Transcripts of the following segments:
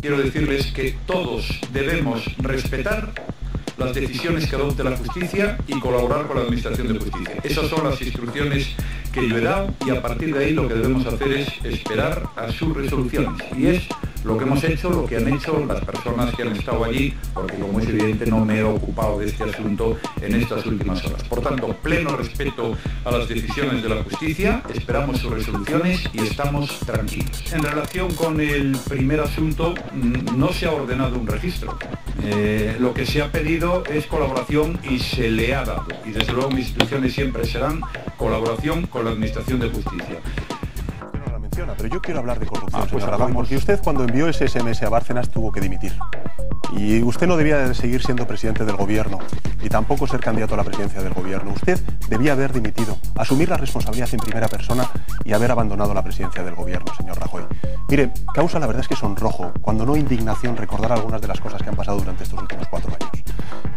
quiero decirles que todos debemos respetar las decisiones que adopte la justicia y colaborar con la Administración de Justicia. Esas son las instrucciones que yo he dado y a partir de ahí lo que debemos hacer es esperar a sus resoluciones. Y es lo que hemos hecho, lo que han hecho las personas que han estado allí, porque como es evidente no me he ocupado de este asunto en estas últimas horas. Por tanto, pleno respeto a las decisiones de la justicia, esperamos sus resoluciones y estamos tranquilos. En relación con el primer asunto, mm, no se ha ordenado un registro. Eh, lo que se ha pedido es colaboración y se le ha dado. Y desde luego mis instituciones siempre serán colaboración con la Administración de Justicia pero yo quiero hablar de corrupción, ah, pues señor porque usted cuando envió ese SMS a Bárcenas tuvo que dimitir. Y usted no debía de seguir siendo presidente del gobierno y tampoco ser candidato a la presidencia del gobierno. Usted debía haber dimitido, asumir la responsabilidad en primera persona y haber abandonado la presidencia del gobierno, señor Rajoy. Mire, causa la verdad es que sonrojo, cuando no indignación, recordar algunas de las cosas que han pasado durante estos últimos cuatro años.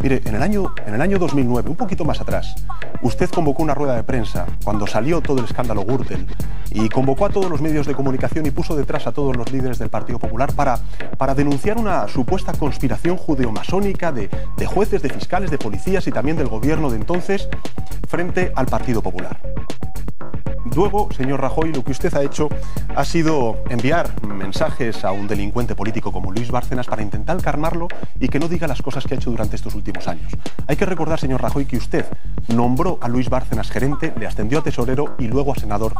Mire, en el año, en el año 2009, un poquito más atrás, usted convocó una rueda de prensa cuando salió todo el escándalo Gürtel y convocó a todos los medios de comunicación y puso detrás a todos los líderes del Partido Popular para, para denunciar una supuesta conspiración judeomasónica de, de jueces, de fiscales, de policías y también del gobierno de entonces frente al Partido Popular. Luego, señor Rajoy, lo que usted ha hecho ha sido enviar mensajes a un delincuente político como Luis Bárcenas para intentar calmarlo y que no diga las cosas que ha hecho durante estos últimos años. Hay que recordar, señor Rajoy, que usted nombró a Luis Bárcenas gerente, le ascendió a tesorero y luego a senador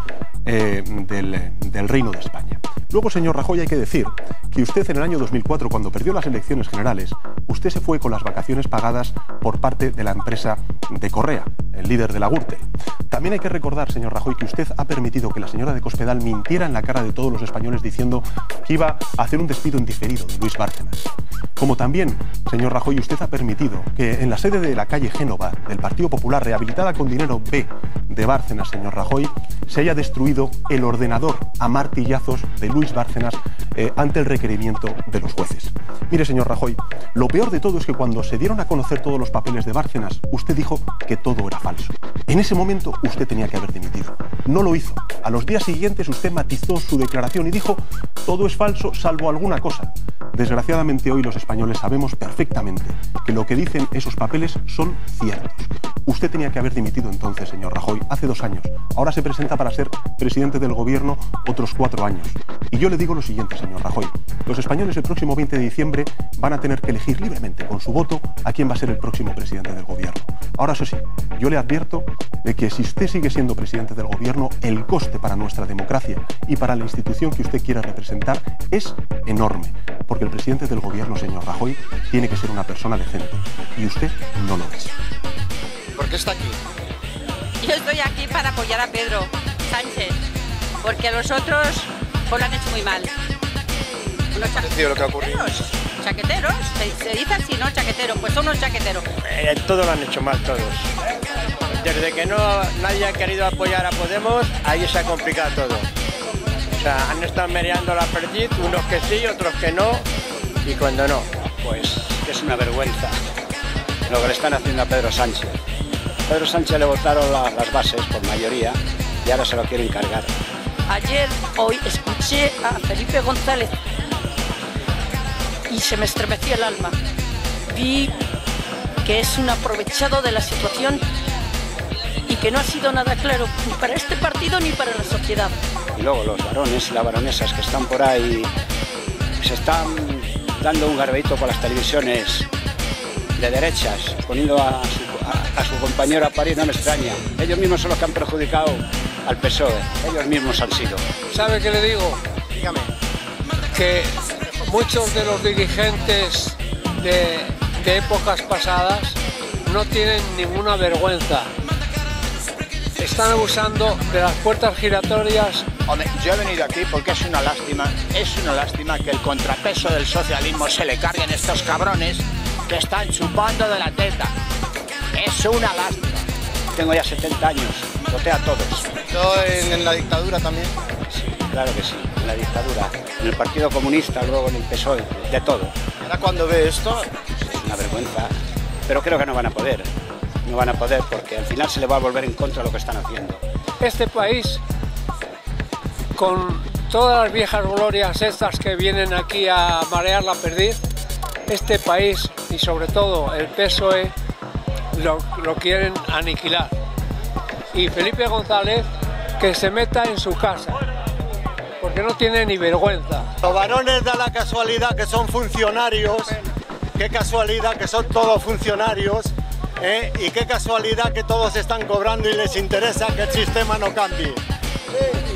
eh, del, Reino de España. Luego, señor Rajoy, hay que decir que usted en el año 2004, cuando perdió las elecciones generales, usted se fue con las vacaciones pagadas por parte de la empresa de Correa, el líder de la Gürtel. También hay que recordar, señor Rajoy, que usted ha permitido que la señora de Cospedal mintiera en la cara de todos los españoles diciendo que iba a hacer un despido indiferido de Luis Bárcenas. Como también, señor Rajoy, usted ha permitido que en la sede de la calle Génova del Partido Popular, rehabilitada con dinero B de Bárcenas, señor Rajoy, se haya destruido el ordenador a martillazos de Luis Bárcenas eh, ante el requerimiento de los jueces. Mire, señor Rajoy, lo peor de todo es que cuando se dieron a conocer todos los papeles de Bárcenas, usted dijo que todo era falso. En ese momento usted tenía que haber dimitido. No lo hizo. A los días siguientes usted matizó su declaración y dijo todo es falso salvo alguna cosa. Desgraciadamente hoy los españoles sabemos perfectamente que lo que dicen esos papeles son ciertos. Usted tenía que haber dimitido entonces, señor Rajoy, hace dos años. Ahora se presenta para ser presidente del gobierno otros cuatro años. Y yo le digo lo siguiente, señor Rajoy. Los españoles el próximo 20 de diciembre van a tener que elegir libremente con su voto a quién va a ser el próximo presidente del gobierno. Ahora, eso sí, yo le advierto de que si usted sigue siendo presidente del gobierno, el coste para nuestra democracia y para la institución que usted quiera representar es enorme. Porque el presidente del gobierno, señor Rajoy, tiene que ser una persona decente. Y usted no lo es. ¿Por qué está aquí? Yo estoy aquí para apoyar a Pedro Sánchez, porque los otros pues lo han hecho muy mal. Unos chaqueteros, lo que ha ocurrido? Chaqueteros, se, dice así, ¿no? Chaqueteros, pues son unos chaqueteros. Eh, todo lo han hecho mal todos. Desde que no nadie ha querido apoyar a Podemos, ahí se ha complicado todo. O sea, han estado mereando la perdiz, unos que sí, otros que no, y cuando no, pues es una vergüenza lo que le están haciendo a Pedro Sánchez. Pedro Sánchez le votaron las bases por mayoría y ahora se lo quieren cargar. Ayer, hoy, escuché a Felipe González y se me estremeció el alma. Vi que es un aprovechado de la situación y que no ha sido nada claro ni para este partido ni para la sociedad. Y luego los varones y las baronesas que están por ahí se están dando un garbeito por las televisiones de derechas, poniendo a su, compañero a París, no me extraña. Ellos mismos son los que han perjudicado al PSOE. Ellos mismos han sido. ¿Sabe qué le digo? Dígame. Que muchos de los dirigentes de, épocas pasadas no tienen ninguna vergüenza. Están abusando de las puertas giratorias. yo he venido aquí porque es una lástima, es una lástima que el contrapeso del socialismo se le carguen estos cabrones que están chupando de la teta. Es una lástima. Tengo ya 70 años, voté a todos. ¿Yo en, la dictadura también? Sí, claro que sí, en la dictadura. En el Partido Comunista, luego en el PSOE, de todo. Ahora cuando ve esto... Es una vergüenza, pero creo que no van a poder. No van a poder porque al final se le va a volver en contra lo que están haciendo. Este país, con todas las viejas glorias estas que vienen aquí a marear la perdiz, este país y sobre todo el PSOE lo, lo quieren aniquilar. Y Felipe González que se meta en su casa, porque no tiene ni vergüenza. Los varones da la casualidad que son funcionarios, qué casualidad que son todos funcionarios, ¿eh? y qué casualidad que todos están cobrando y les interesa que el sistema no cambie.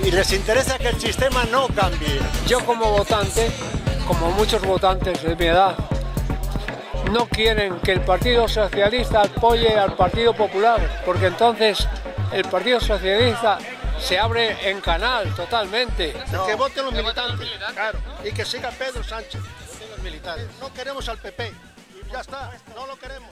Y les interesa que el sistema no cambie. Yo como votante, como muchos votantes de mi edad, no quieren que el Partido Socialista apoye al Partido Popular, porque entonces el Partido Socialista se abre en canal totalmente. Que voten los militantes, claro, y que siga Pedro Sánchez. Los militares. No queremos al PP, ya está, no lo queremos.